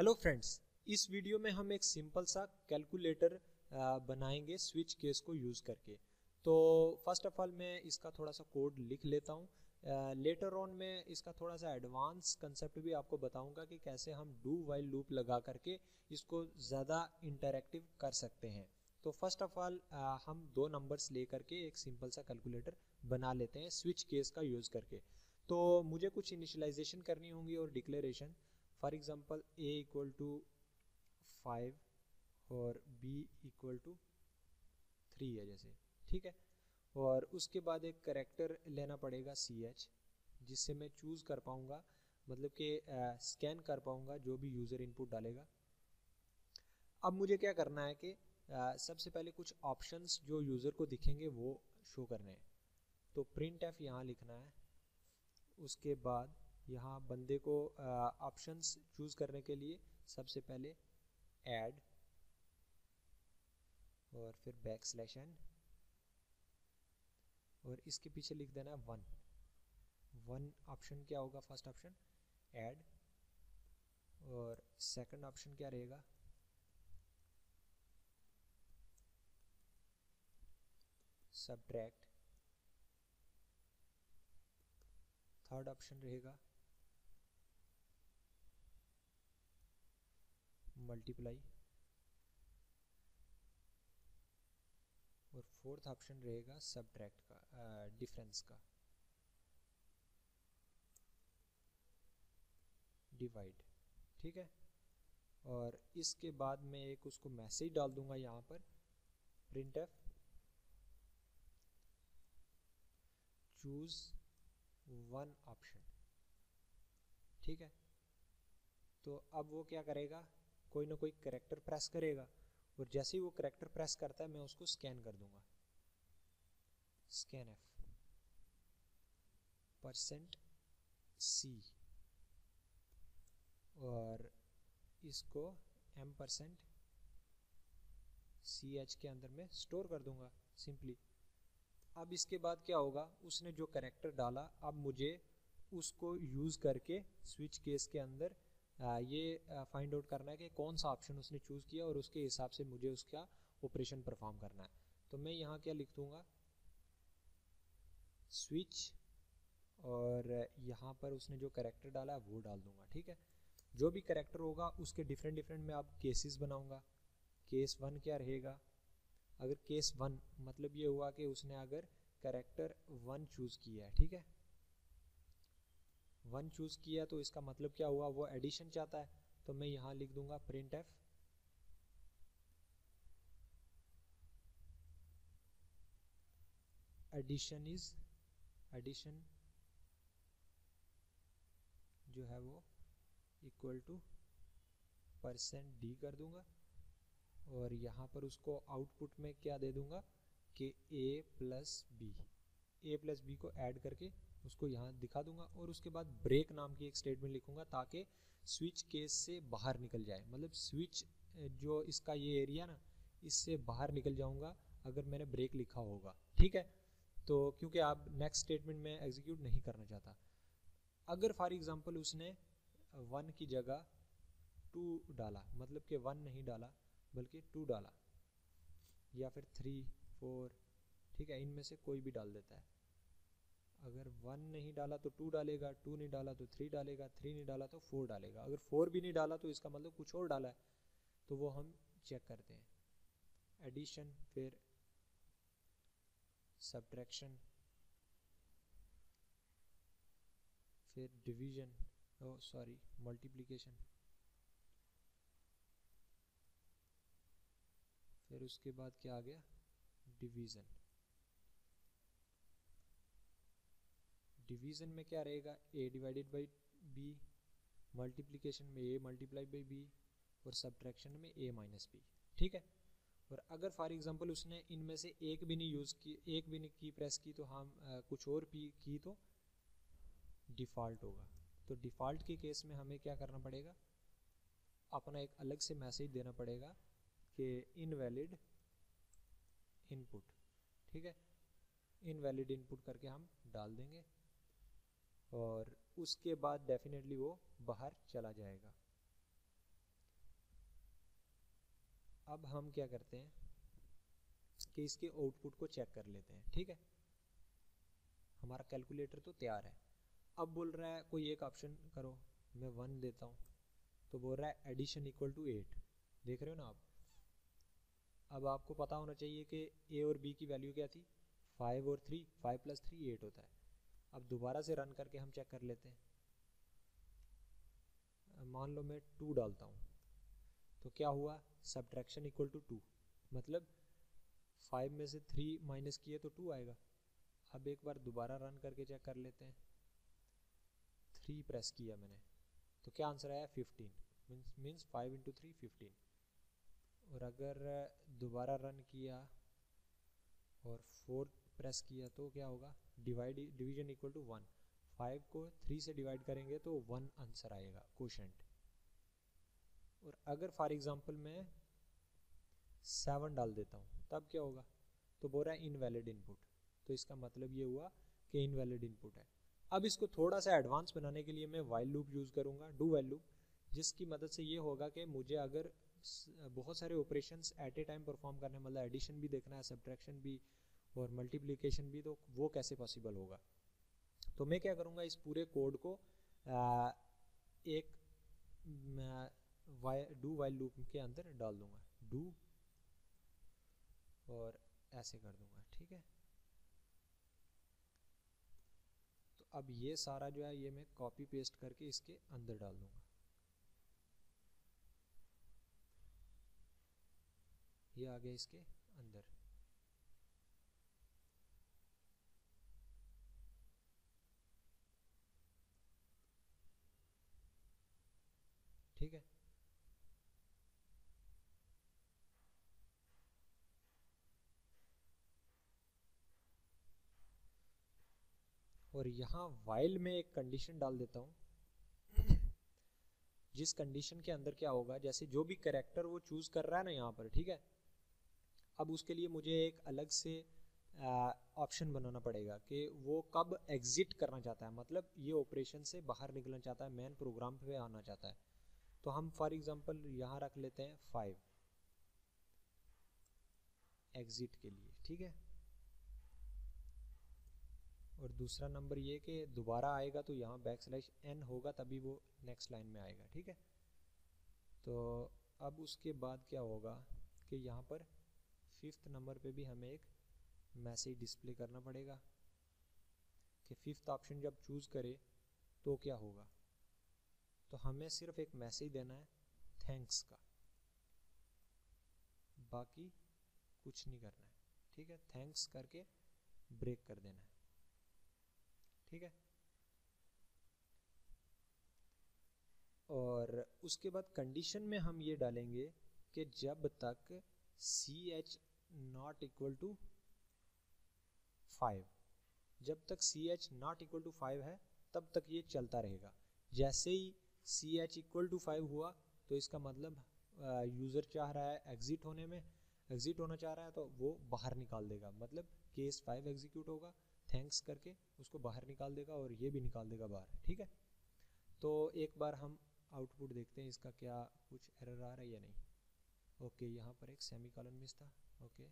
Hello friends इस video में हम एक सिंपल सा कैलकुलेटर बनाएँगे स्विच केस को यूज़ करके। तो फ़र्स्ट ऑफ़ ऑल मैं इसका थोड़ा सा कोड लिख लेता हूँ। लेटर ऑन में इसका थोड़ा सा एडवांस कंसेप्ट भी आपको बताऊँगा कि कैसे हम डू वाइल लूप लगा करके इसको ज़्यादा इंटरेक्टिव कर सकते हैं। तो फ़र्स्ट ऑफ़ ऑल हम दो नंबर्स ले करके एक सिंपल सा कैलकुलेटर बना लेते हैं स्विच केस का यूज़ करके। तो मुझे कुछ इनिशलाइजेशन करनी होगी और declaration for example A equal to five और बी इक्वल टू थ्री है जैसे ठीक है? और उसके बाद एक करेक्टर लेना पड़ेगा सी एच जिससे मैं चूज़ कर पाऊँगा मतलब कि स्कैन कर पाऊँगा जो भी यूज़र इनपुट डालेगा। अब मुझे क्या करना है कि आ, सबसे पहले कुछ ऑप्शंस जो यूज़र को दिखेंगे वो शो करने हैं। तो प्रिंट एफ़ यहाँ लिखना है उसके बाद यहाँ बंदे को ऑप्शंस चूज़ करने के लिए सबसे पहले ऐड और फिर बैक स्लैश एन और इसके पीछे लिख देना है वन वन ऑप्शन क्या होगा? फ़र्स्ट ऑप्शन ऐड और सेकंड ऑप्शन क्या रहेगा? सब्ट्रैक्ट थर्ड ऑप्शन रहेगा मल्टीप्लाई और फोर्थ ऑप्शन रहेगा सब्ट्रैक्ट का डिफरेंस का। डिवाइड ठीक है? और इसके बाद मैं एक उसको मैसेज डाल दूँगा यहाँ पर print f choose one option ठीक है? तो अब वो क्या करेगा? कोई ना कोई करेक्टर प्रेस करेगा। और जैसे ही वो करेक्टर प्रेस करता है, मैं उसको स्कैन कर दूँगा। स्कैन एफ़ परसेंट सी और इसको एम परसेंट सी एच के अंदर में स्टोर कर दूँगा सिंपली अब इसके बाद क्या होगा? उसने जो करेक्टर डाला, अब मुझे उसको यूज़ करके स्विच केस के अंदर ये फाइंड आउट करना है कि कौन सा ऑप्शन उसने चूज़ किया और उसके हिसाब से मुझे उसका ऑपरेशन परफॉर्म करना है। तो मैं यहाँ क्या लिख दूँगा? स्विच और यहाँ पर उसने जो करेक्टर डाला है वो डाल दूँगा, ठीक है? जो भी करेक्टर होगा, उसके डिफरेंट डिफरेंट मैं आप केसेस बनाऊँगा। केस वन क्या रहेगा? अगर केस वन मतलब ये हुआ कि उसने अगर करेक्टर वन चूज़ किया है, ठीक है? वन चूज़ किया तो इसका मतलब क्या हुआ? वो एडिशन चाहता है तो मैं यहाँ लिख दूँगा print f addition is addition जो है वो इक्वल टू परसेंट डी कर दूँगा। और यहाँ पर उसको आउटपुट में क्या दे दूँगा? कि A plus B A plus B को ऐड करके उसको यहाँ दिखा दूँगा और उसके बाद ब्रेक नाम की एक स्टेटमेंट लिखूँगा ताकि स्विच केस से बाहर निकल जाए। मतलब स्विच जो इसका ये एरिया ना, इससे बाहर निकल जाऊँगा अगर मैंने ब्रेक लिखा होगा। ठीक है? तो क्योंकि आप नेक्स्ट स्टेटमेंट में एग्जीक्यूट नहीं करना चाहता। अगर फॉर एग्जांपल उसने वन की जगह टू डाला मतलब कि वन नहीं डाला, बल्कि टू डाला, या फिर थ्री फोर ठीक है? इनमें से कोई भी डाल देता है। अगर वन नहीं डाला तो टू डालेगा, टू नहीं डाला तो थ्री डालेगा, थ्री नहीं डाला तो फोर डालेगा। अगर फोर भी नहीं डाला तो इसका मतलब कुछ और डाला है तो वो हम चेक करते हैं। एडिशन फिर सब्ट्रैक्शन फिर डिवीज़न ओ सॉरी मल्टीप्लिकेशन फिर उसके बाद क्या आ गया? डिवीज़न डिवीज़न में क्या रहेगा? A divided by B multiplication में ए मल्टीप्लाई बाई बी और सब्ट्रैक्शन में ए माइनस बी ठीक है? और अगर फॉर एग्जांपल उसने इनमें से एक भी नहीं यूज़ की एक भी नहीं की प्रेस की तो हम आ, कुछ और भी की तो डिफ़ॉल्ट होगा। तो डिफ़ॉल्ट के केस में हमें क्या करना पड़ेगा? अपना एक अलग से मैसेज देना पड़ेगा कि इनवैलिड इनपुट ठीक है? इनवैलिड इनपुट करके हम डाल देंगे। और उसके बाद डेफिनेटली वो बाहर चला जाएगा। अब हम क्या करते हैं कि इसके आउटपुट को चेक कर लेते हैं, ठीक है? हमारा कैलकुलेटर तो तैयार है। अब बोल रहा है, कोई एक ऑप्शन करो, मैं वन देता हूँ। तो बोल रहा है एडिशन इक्वल टू एट देख रहे हो ना आप? अब आपको पता होना चाहिए कि ए और बी की वैल्यू क्या थी? फाइव और three five plus three eight होता है। अब दोबारा से रन करके हम चेक कर लेते हैं। मान लो मैं टू डालता हूँ। तो क्या हुआ? सब्ट्रैक्शन इक्वल टू टू मतलब फाइव में से थ्री माइनस किए तो टू आएगा। अब एक बार दोबारा रन करके चेक कर लेते हैं। थ्री प्रेस किया मैंने। तो क्या आंसर आया? Fifteen means means five into three fifteen और अगर दोबारा रन किया और फोर प्रेस किया तो क्या होगा? Divide division equal to one five को थ्री से डिवाइड करेंगे तो वन आंसर आएगा क्वेश्चन और अगर फॉर एग्जांपल मैं सेवन डाल देता हूँ, तब क्या होगा? तो बोल रहा है इनवैलिड इनपुट तो इसका मतलब ये हुआ कि इनवैलिड इनपुट है। अब इसको थोड़ा सा एडवांस बनाने के लिए मैं वाइल लूप यूज़ करूँगा डू वाइल लूप जिसकी मदद से ये होगा कि मुझे अगर बहुत सारे operations at a time perform करने मतलब एडिशन भी देखना है सब्ट्रैक्शन भी और मल्टीप्लिकेशन भी तो वो कैसे पॉसिबल होगा? तो मैं क्या करूँगा इस पूरे कोड को आ, एक डू वाइल लूप के अंदर डाल दूँगा। डू और ऐसे कर दूँगा ठीक है? तो अब ये सारा जो है ये मैं कॉपी पेस्ट करके इसके अंदर डाल दूँगा। ये आ गया इसके अंदर। ठीक है? और यहाँ वाइल में एक कंडीशन डाल देता हूँ। जिस कंडीशन के अंदर क्या होगा, जैसे जो भी करेक्टर वो चूज़ कर रहा है ना यहाँ पर, ठीक है? अब उसके लिए मुझे एक अलग से ऑप्शन बनाना पड़ेगा कि वो कब एग्जिट करना चाहता है। मतलब ये ऑपरेशन से बाहर निकलना चाहता है मेन प्रोग्राम पे आना चाहता है। तो हम फॉर एग्जांपल यहाँ रख लेते हैं फाइव एग्जिट के लिए, ठीक है? और दूसरा नंबर ये कि दोबारा आएगा तो यहाँ बैक स्लैश एन होगा, तभी वो नेक्स्ट लाइन में आएगा, ठीक है? तो अब उसके बाद क्या होगा कि यहाँ पर फिफ्थ नंबर पे भी हमें एक मैसेज डिस्प्ले करना पड़ेगा कि फिफ्थ ऑप्शन जब चूज़ करे तो क्या होगा? तो हमें सिर्फ़ एक मैसेज देना है थैंक्स का। बाकी कुछ नहीं करना है, ठीक है? थैंक्स करके ब्रेक कर देना है, ठीक है? और उसके बाद कंडीशन में हम ये डालेंगे कि जब तक C H not equal to five जब तक C H not equal to five है, तब तक ये चलता रहेगा। जैसे ही C H equal to five हुआ तो इसका मतलब यूज़र चाह रहा है एग्ज़िट होने में। एग्ज़िट होना चाह रहा है तो वो बाहर निकाल देगा। मतलब केस फाइव एग्जीक्यूट होगा थैंक्स करके उसको बाहर निकाल देगा और ये भी निकाल देगा बाहर, ठीक है? तो एक बार हम आउटपुट देखते हैं इसका क्या कुछ एरर आ रहा है या नहीं। ओके यहाँ पर एक सेमी कॉलन मिस था। ओके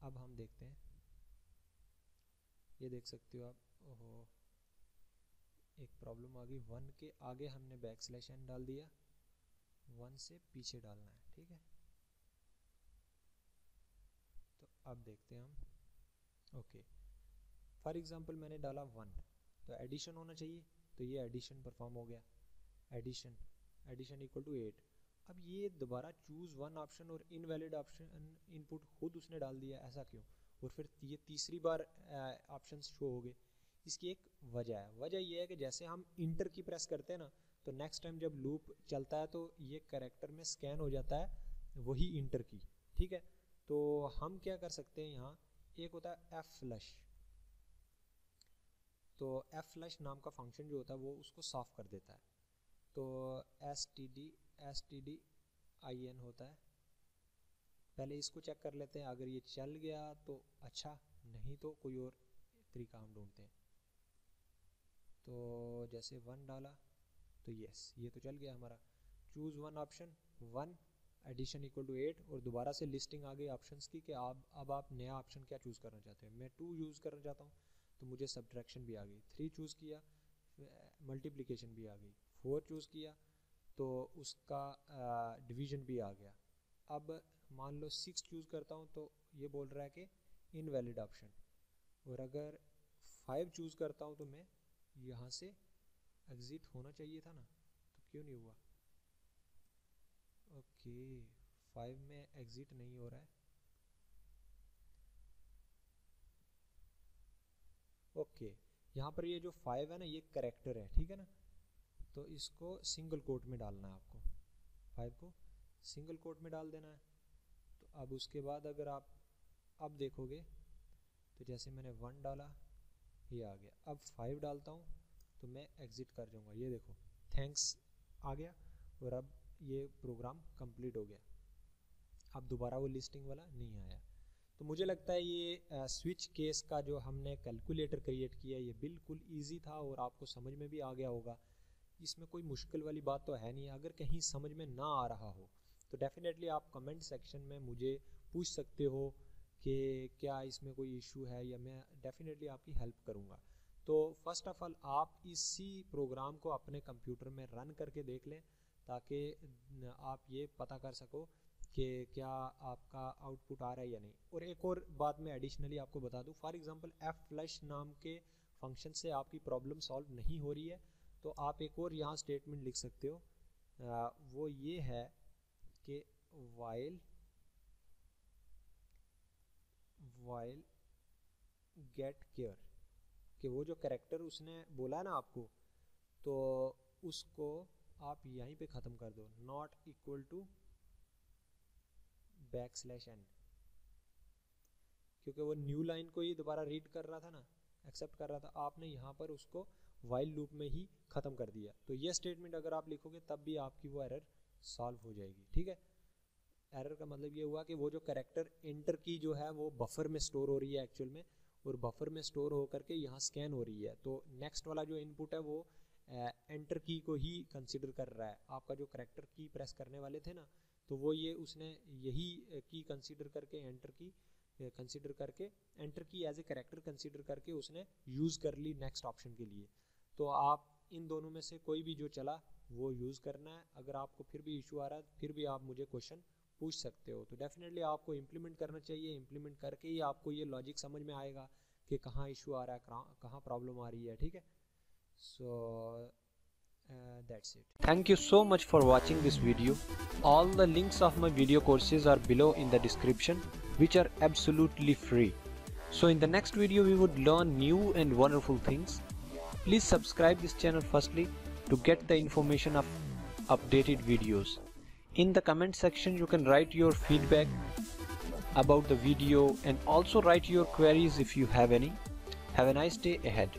अब हम देखते हैं। ये देख सकते हो आप। ओहो एक प्रॉब्लम आ गई। वन के आगे हमने बैक स्लैश एन डाल दिया। वन से पीछे डालना है, ठीक है? तो अब देखते हैं हम। ओके फॉर एग्ज़ाम्पल मैंने डाला वन तो एडिशन होना चाहिए। तो ये एडिशन परफॉर्म हो गया। Addition addition equal to eight अब ये दोबारा चूज़ वन ऑप्शन और इनवैलिड ऑप्शन इनपुट खुद उसने डाल दिया। ऐसा क्यों? और फिर ये तीसरी बार ऑप्शन शो हो गए। इसकी एक वजह है। वजह यह है कि जैसे हम इंटर की प्रेस करते हैं ना तो नेक्स्ट टाइम जब लूप चलता है तो ये करेक्टर में स्कैन हो जाता है वही इंटर की, ठीक है? तो हम क्या कर सकते हैं यहाँ? एक होता है एफ़ फ्लश तो एफ़ फ्लैश नाम का फ़ंक्शन जो होता है, वो उसको साफ़ कर देता है। तो S T D S T D I N होता है। पहले इसको चेक कर लेते हैं, अगर ये चल गया तो अच्छा नहीं तो कोई और तरीका हम ढूंढते हैं। तो जैसे वन डाला तो यस ये तो चल गया हमारा। Choose one option one addition equal to eight और दोबारा से लिस्टिंग आ गई ऑप्शंस की कि आप, अब आप नया ऑप्शन क्या चूज़ करना चाहते हैं। मैं टू यूज़ करना चाहता हूँ तो मुझे सब्ट्रैक्शन भी आ गई। थ्री चूज़ किया मल्टीप्लिकेशन भी आ गई। फोर चूज़ किया तो उसका डिवीज़न भी आ गया। अब मान लो सिक्स चूज़ करता हूँ तो ये बोल रहा है कि इनवैलिड ऑप्शन और अगर फाइव चूज़ करता हूँ तो मैं यहाँ से एग्ज़िट होना चाहिए था ना? तो क्यों नहीं हुआ? ओके फाइव में एग्ज़िट नहीं हो रहा है। ओके यहाँ पर ये जो फाइव है ना, ये करेक्टर है, ठीक है ना? तो इसको सिंगल कोट में डालना है आपको। फाइव को सिंगल कोट में डाल देना है। तो अब उसके बाद अगर आप, अब देखोगे तो जैसे मैंने वन डाला ये आ गया। अब फाइव डालता हूँ तो मैं एग्ज़िट कर जाऊँगा। ये देखो थैंक्स आ गया और अब ये प्रोग्राम कंप्लीट हो गया। अब दोबारा वो लिस्टिंग वाला नहीं आया। तो मुझे लगता है ये स्विच केस का जो हमने कैलकुलेटर क्रिएट किया, ये बिल्कुल ईजी था और आपको समझ में भी आ गया होगा। इसमें कोई मुश्किल वाली बात तो है नहीं। अगर कहीं समझ में ना आ रहा हो तो डेफिनेटली आप कमेंट सेक्शन में मुझे पूछ सकते हो कि क्या इसमें कोई इशू है या मैं डेफिनेटली आपकी हेल्प करूँगा। तो फ़र्स्ट ऑफ़ ऑल आप इसी प्रोग्राम को अपने कंप्यूटर में रन करके देख लें ताकि आप ये पता कर सको कि क्या आपका आउटपुट आ रहा है या नहीं। और एक और बात मैं एडिशनली आपको बता दूँ फॉर एग्जांपल एफ़ फ्लश नाम के फ़ंक्शन से आपकी प्रॉब्लम सॉल्व नहीं हो रही है तो आप एक और यहाँ स्टेटमेंट लिख सकते हो। आ, वो ये है कि वाइल वाइल गेट केयर कि वो जो करेक्टर उसने बोला ना आपको तो उसको आप यहीं पे ख़त्म कर दो। Not equal to backslash n क्योंकि वो न्यू लाइन को ही दोबारा रीड कर रहा था ना एक्सेप्ट कर रहा था, आपने यहाँ पर उसको वाइल लूप में ही ख़त्म कर दिया। तो ये स्टेटमेंट अगर आप लिखोगे, तब भी आपकी वो एरर सॉल्व हो जाएगी, ठीक है? एरर का मतलब ये हुआ कि वो जो करेक्टर एंटर की जो है, वो बफर में स्टोर हो रही है एक्चुअल में और बफर में स्टोर होकर के यहाँ स्कैन हो रही है। तो नेक्स्ट वाला जो इनपुट है वो एंटर की को ही कंसिडर कर रहा है। आपका जो करेक्टर की प्रेस करने वाले थे ना तो वो ये उसने यही की कंसिडर करके एंटर की कंसिडर करके एंटर की एज ए करेक्टर कंसिडर करके उसने यूज़ कर ली नेक्स्ट ऑप्शन के लिए। तो आप इन दोनों में से कोई भी जो चला, वो यूज़ करना है। अगर आपको फिर भी इशू आ रहा है, फिर भी आप मुझे क्वेश्चन पूछ सकते हो। तो डेफिनेटली आपको इम्प्लीमेंट करना चाहिए। इम्प्लीमेंट करके ही आपको ये लॉजिक समझ में आएगा कि कहाँ इशू आ रहा है, कहाँ प्रॉब्लम आ रही है, ठीक है? So that's it thank you so much for watching this video all the links of my video courses are below in the description which are absolutely free so in the next video we would learn new and wonderful things please subscribe this channel firstly to get the information of updated videos in the comment section you can write your feedback about the video and also write your queries if you have any. Have a nice day ahead